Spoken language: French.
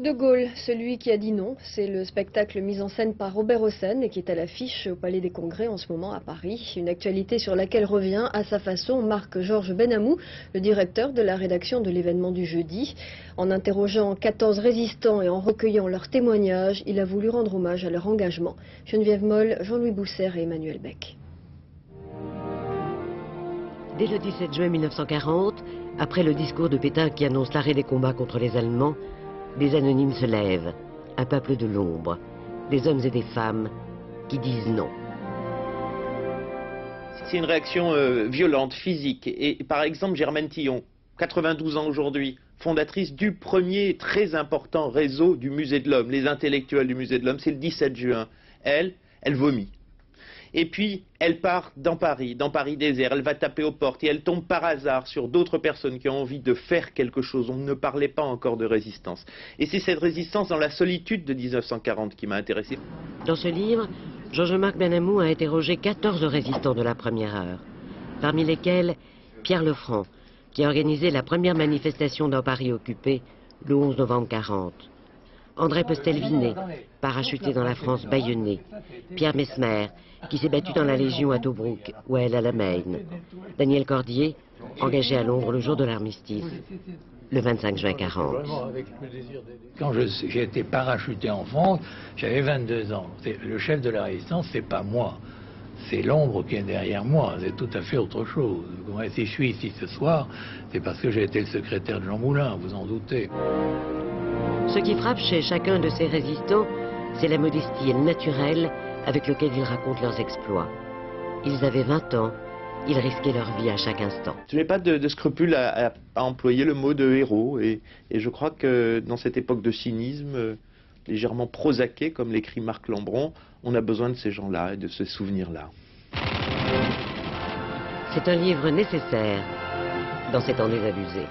De Gaulle, celui qui a dit non, c'est le spectacle mis en scène par Robert Hossein et qui est à l'affiche au Palais des Congrès en ce moment à Paris. Une actualité sur laquelle revient à sa façon Marc-Georges Benamou, le directeur de la rédaction de l'événement du jeudi. En interrogeant 14 résistants et en recueillant leurs témoignages, il a voulu rendre hommage à leur engagement. Geneviève Moll, Jean-Louis Bousser et Emmanuel Beck. Dès le 17 juin 1940, après le discours de Pétain qui annonce l'arrêt des combats contre les Allemands, des anonymes se lèvent, un peuple de l'ombre, des hommes et des femmes qui disent non. C'est une réaction euh, violente, physique. Et par exemple, Germaine Tillon, 92 ans aujourd'hui, fondatrice du premier très important réseau du Musée de l'Homme, les intellectuels du Musée de l'Homme, c'est le 17 juin. Elle, elle vomit. Et puis, elle part dans Paris, dans Paris désert, elle va taper aux portes et elle tombe par hasard sur d'autres personnes qui ont envie de faire quelque chose. On ne parlait pas encore de résistance. Et c'est cette résistance dans la solitude de 1940 qui m'a intéressé. Dans ce livre, Georges-Marc Benamou a interrogé 14 résistants de la première heure, parmi lesquels Pierre Lefranc, qui a organisé la première manifestation dans Paris occupé le 11 novembre 40. André Postelvinet, parachuté dans la France bâillonnée. Pierre Mesmer, qui s'est battu dans la Légion à Tobruk ou à El Alamein. Daniel Cordier, engagé à Londres le jour de l'armistice, le 25 juin 40. Quand j'ai été parachuté en France, j'avais 22 ans. Le chef de la résistance, c'est pas moi. C'est l'ombre qui est derrière moi, c'est tout à fait autre chose. Si je suis ici ce soir, c'est parce que j'ai été le secrétaire de Jean Moulin, vous en doutez. Ce qui frappe chez chacun de ces résistants, c'est la modestie naturelle avec laquelle ils racontent leurs exploits. Ils avaient 20 ans, ils risquaient leur vie à chaque instant. Je n'ai pas de, scrupule à, employer le mot de héros et, je crois que dans cette époque de cynisme euh, légèrement prosaqué, comme l'écrit Marc Lambron, on a besoin de ces gens-là et de ce souvenir-là. C'est un livre nécessaire dans ces temps désabusés.